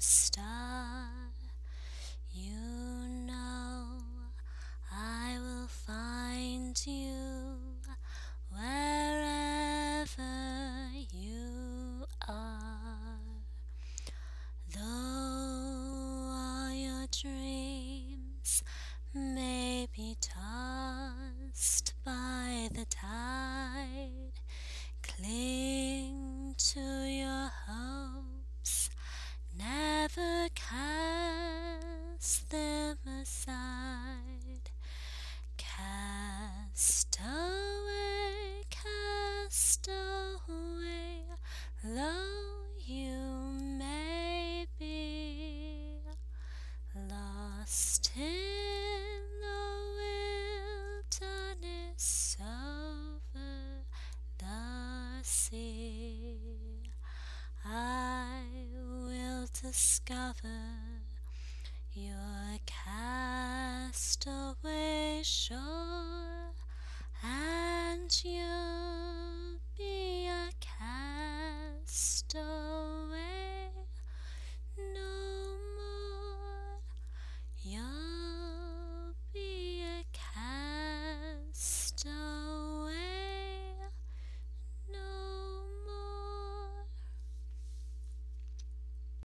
star. You know I will find you wherever you are. Though all your dreams cast them aside. Cast away, cast away, though you may be lost in the wilderness over the sea. I will discover castaway shore and you